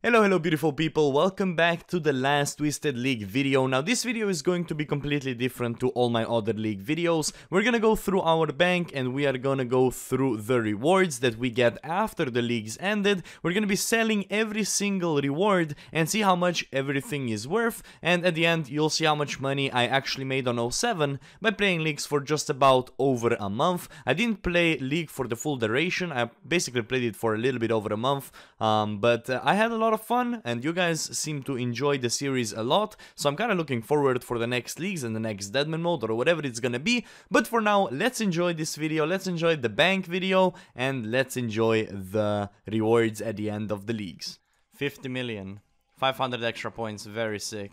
Hello, hello beautiful people, welcome back to the last Twisted League video. Now this video is going to be completely different to all my other league videos. We're gonna go through our bank and we are gonna go through the rewards that we get after the leagues ended. We're gonna be selling every single reward and see how much everything is worth and at the end you'll see how much money I actually made on 07 by playing leagues for just about over a month. I didn't play league for the full duration, I basically played it for a little bit over a month, um, but uh, I had a lot of fun and you guys seem to enjoy the series a lot, so I'm kinda looking forward for the next leagues and the next Deadman mode or whatever it's gonna be, but for now, let's enjoy this video, let's enjoy the bank video, and let's enjoy the rewards at the end of the leagues. 50 million, 500 extra points, very sick.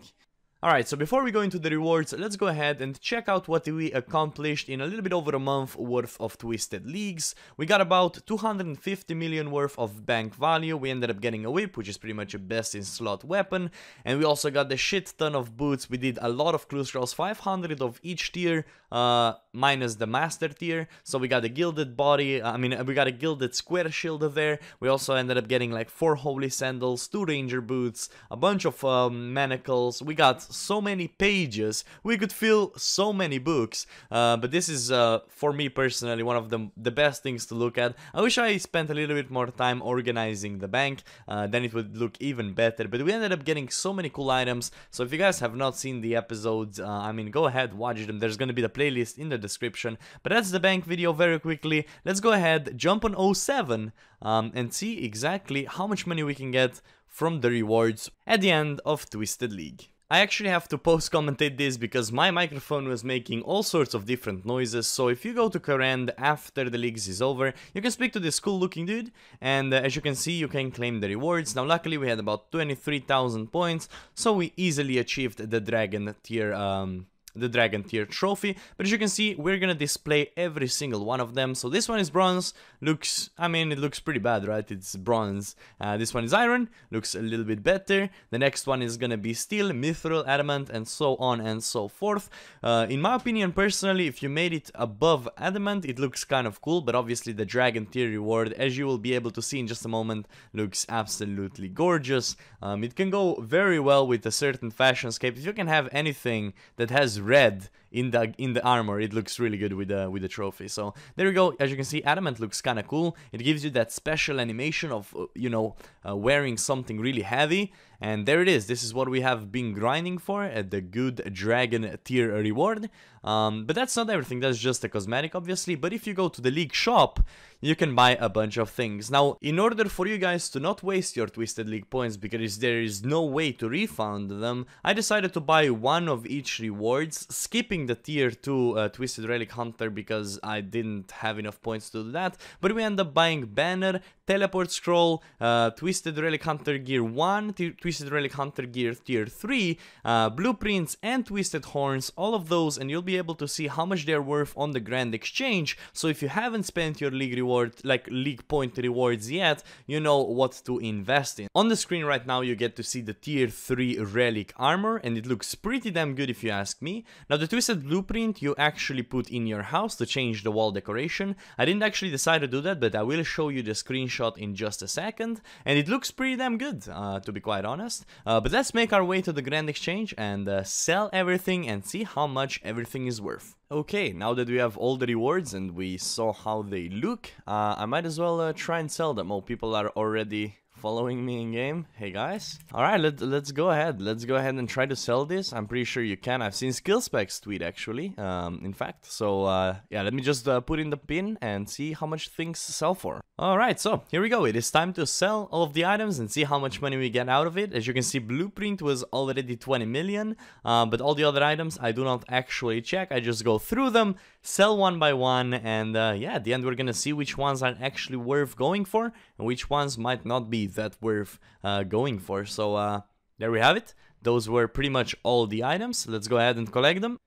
Alright, so before we go into the rewards, let's go ahead and check out what we accomplished in a little bit over a month worth of Twisted Leagues. We got about 250 million worth of bank value, we ended up getting a whip, which is pretty much a best in slot weapon, and we also got the shit ton of boots, we did a lot of clue scrolls, 500 of each tier, uh, minus the master tier, so we got a gilded body, I mean, we got a gilded square shield there, we also ended up getting like 4 holy sandals, 2 ranger boots, a bunch of um, manacles, we got so many pages, we could fill so many books, uh, but this is, uh, for me personally, one of the, the best things to look at. I wish I spent a little bit more time organizing the bank, uh, then it would look even better, but we ended up getting so many cool items, so if you guys have not seen the episodes, uh, I mean, go ahead, watch them, there's gonna be the playlist in the description, but that's the bank video very quickly, let's go ahead, jump on 07, um, and see exactly how much money we can get from the rewards at the end of Twisted League. I actually have to post commentate this because my microphone was making all sorts of different noises, so if you go to Kourend after the leagues is over, you can speak to this cool looking dude, and uh, as you can see you can claim the rewards. Now luckily we had about 23,000 points, so we easily achieved the dragon tier um, the Dragon Tier trophy. But as you can see, we're gonna display every single one of them. So this one is bronze, looks, I mean, it looks pretty bad, right? It's bronze. Uh, this one is iron, looks a little bit better. The next one is gonna be steel, mithril, adamant, and so on and so forth. Uh, in my opinion, personally, if you made it above adamant, it looks kind of cool, but obviously the Dragon Tier reward, as you will be able to see in just a moment, looks absolutely gorgeous. Um, it can go very well with a certain fashion scape. If you can have anything that has red in the in the armor it looks really good with the with the trophy. So there you go. As you can see adamant looks kind of cool. It gives you that special animation of uh, you know uh, wearing something really heavy and there it is. This is what we have been grinding for at the good dragon tier reward. Um, but that's not everything. That's just a cosmetic obviously. But if you go to the league shop you can buy a bunch of things. Now in order for you guys to not waste your twisted league points because there is no way to refund them i decided to buy one of each rewards skipping the tier 2 uh, twisted relic hunter because i didn't have enough points to do that. But we end up buying banner teleport scroll uh, twisted relic hunter gear 1 Twisted Relic Hunter Gear Tier 3, uh, Blueprints and Twisted Horns, all of those, and you'll be able to see how much they're worth on the Grand Exchange, so if you haven't spent your League reward, like League point rewards yet, you know what to invest in. On the screen right now you get to see the Tier 3 Relic Armor, and it looks pretty damn good if you ask me. Now the Twisted Blueprint you actually put in your house to change the wall decoration. I didn't actually decide to do that, but I will show you the screenshot in just a second, and it looks pretty damn good, uh, to be quite honest honest. Uh, but let's make our way to the Grand Exchange and uh, sell everything and see how much everything is worth. Okay, now that we have all the rewards and we saw how they look, uh, I might as well uh, try and sell them. Oh, people are already following me in game. Hey guys. Alright, let, let's go ahead. Let's go ahead and try to sell this. I'm pretty sure you can. I've seen Skill Specs tweet actually, um, in fact. So uh, yeah, let me just uh, put in the pin and see how much things sell for. Alright, so here we go. It is time to sell all of the items and see how much money we get out of it. As you can see, Blueprint was already 20 million, uh, but all the other items I do not actually check. I just go through them, sell one by one, and uh, yeah, at the end we're gonna see which ones are actually worth going for and which ones might not be that worth uh, going for. So uh, there we have it. Those were pretty much all the items. Let's go ahead and collect them.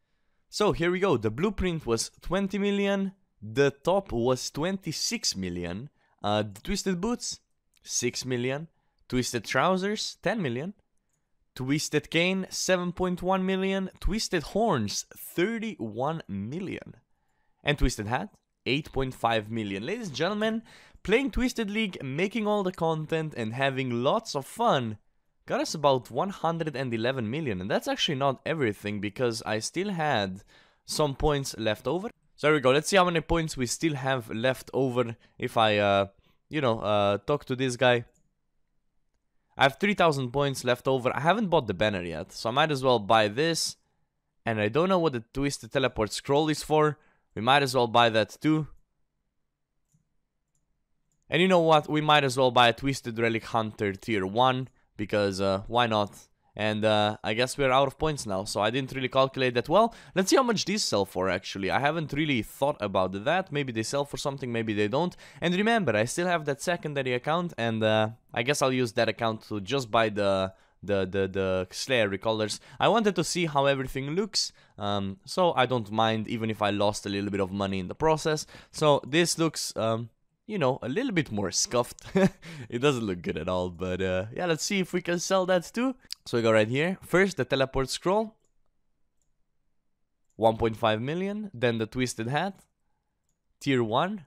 So here we go. The blueprint was 20 million. The top was 26 million. Uh, the twisted boots, 6 million. Twisted trousers, 10 million. Twisted cane, 7.1 million. Twisted horns, 31 million. And twisted hat, 8.5 million. Ladies and gentlemen, playing Twisted League, making all the content, and having lots of fun got us about 111 million. And that's actually not everything because I still had some points left over. So there we go. Let's see how many points we still have left over if I, uh, you know, uh, talk to this guy. I have 3,000 points left over. I haven't bought the banner yet, so I might as well buy this. And I don't know what the Twisted Teleport Scroll is for. We might as well buy that too. And you know what? We might as well buy a Twisted Relic Hunter Tier 1. Because uh, why not? And uh, I guess we're out of points now, so I didn't really calculate that well. Let's see how much these sell for, actually. I haven't really thought about that. Maybe they sell for something, maybe they don't. And remember, I still have that secondary account, and uh, I guess I'll use that account to just buy the the the the Slayer recolors. I wanted to see how everything looks, um, so I don't mind even if I lost a little bit of money in the process. So this looks um, you know, a little bit more scuffed. it doesn't look good at all, but uh, yeah, let's see if we can sell that too. So we go right here. First, the teleport scroll. 1.5 million. Then the twisted hat. Tier 1.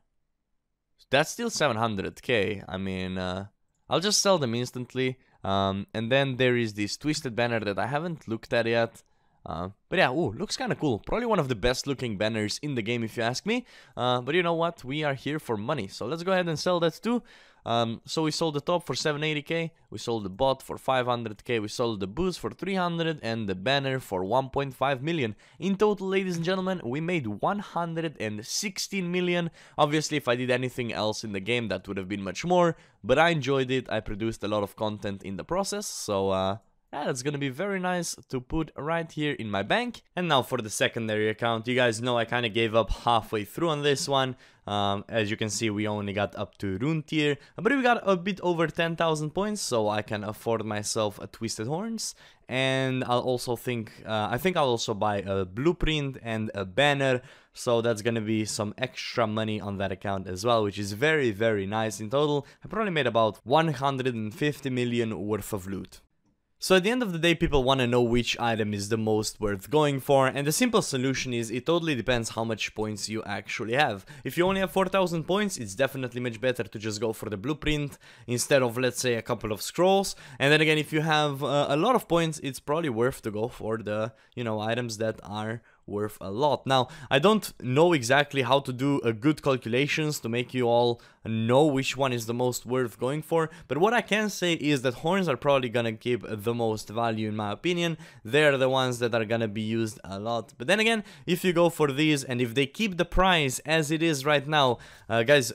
That's still 700k. I mean, uh, I'll just sell them instantly. Um, and then there is this twisted banner that I haven't looked at yet. Uh, but yeah, ooh, looks kind of cool. Probably one of the best looking banners in the game if you ask me. Uh, but you know what? We are here for money. So let's go ahead and sell that too. Um, so we sold the top for 780k, we sold the bot for 500k, we sold the boost for 300 and the banner for 1.5 million. In total, ladies and gentlemen, we made 116 million. Obviously, if I did anything else in the game, that would have been much more, but I enjoyed it. I produced a lot of content in the process, so uh, that's gonna be very nice to put right here in my bank. And now for the secondary account, you guys know I kind of gave up halfway through on this one. Um, as you can see, we only got up to rune tier, but we got a bit over 10,000 points, so I can afford myself a Twisted Horns. And I'll also think, uh, I think I'll also buy a blueprint and a banner, so that's gonna be some extra money on that account as well, which is very, very nice. In total, I probably made about 150 million worth of loot. So at the end of the day, people want to know which item is the most worth going for, and the simple solution is it totally depends how much points you actually have. If you only have 4000 points, it's definitely much better to just go for the blueprint instead of, let's say, a couple of scrolls. And then again, if you have uh, a lot of points, it's probably worth to go for the, you know, items that are worth a lot. Now, I don't know exactly how to do a good calculations to make you all know which one is the most worth going for, but what I can say is that horns are probably gonna give the most value in my opinion. They're the ones that are gonna be used a lot. But then again, if you go for these and if they keep the price as it is right now, uh, guys,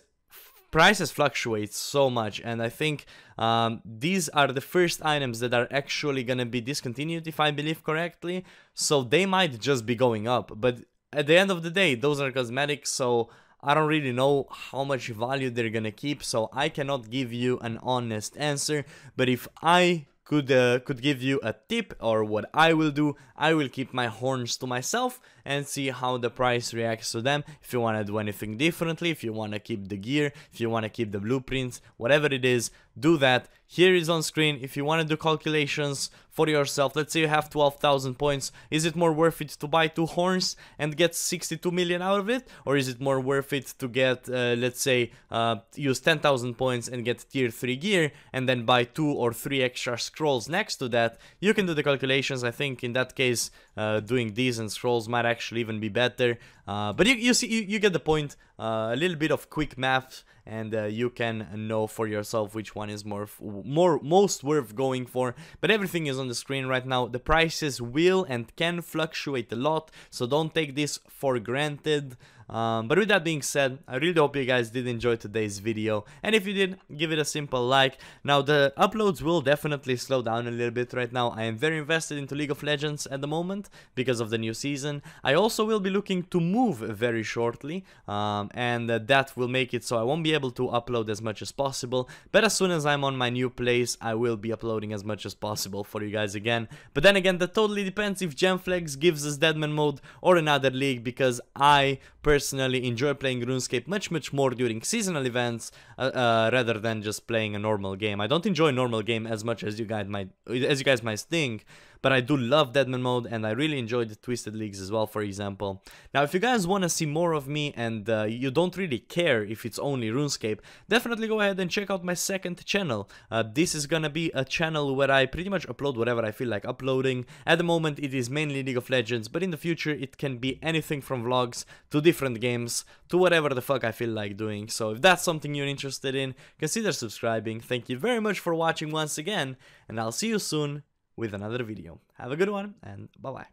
prices fluctuate so much and I think um, these are the first items that are actually gonna be discontinued if I believe correctly. So they might just be going up but at the end of the day those are cosmetics so I don't really know how much value they're gonna keep so I cannot give you an honest answer. But if I could uh, could give you a tip or what I will do I will keep my horns to myself and see how the price reacts to them. If you want to do anything differently if you want to keep the gear if you want to keep the blueprints whatever it is do that. Here is on screen if you want to do calculations for yourself let's say you have 12,000 points is it more worth it to buy two horns and get 62 million out of it? Or is it more worth it to get uh, let's say uh, use 10,000 points and get tier 3 gear and then buy two or three extra scrolls next to that? You can do the calculations. I think in that case uh, doing these and scrolls might actually even be better. Uh, but you, you see you, you get the point. Uh, a little bit of quick math and uh, you can know for yourself which one is more more most worth going for but everything is on the screen right now the prices will and can fluctuate a lot so don't take this for granted um, but with that being said, I really hope you guys did enjoy today's video. And if you did, give it a simple like. Now, the uploads will definitely slow down a little bit right now. I am very invested into League of Legends at the moment because of the new season. I also will be looking to move very shortly. Um, and uh, that will make it so I won't be able to upload as much as possible. But as soon as I'm on my new place, I will be uploading as much as possible for you guys again. But then again, that totally depends if Jagex gives us Deadman mode or another league because I personally enjoy playing RuneScape much much more during seasonal events uh, uh, rather than just playing a normal game. I don't enjoy normal game as much as you guys might as you guys might think, but I do love Deadman mode and I really enjoy the Twisted Leagues as well, for example. Now, if you guys want to see more of me and uh, you don't really care if it's only RuneScape, definitely go ahead and check out my second channel. Uh, this is gonna be a channel where I pretty much upload whatever I feel like uploading. At the moment, it is mainly League of Legends, but in the future, it can be anything from vlogs to different games to whatever the fuck I feel like doing. So if that's something you're interested in, consider subscribing. Thank you very much for watching once again, and I'll see you soon with another video. Have a good one, and bye-bye.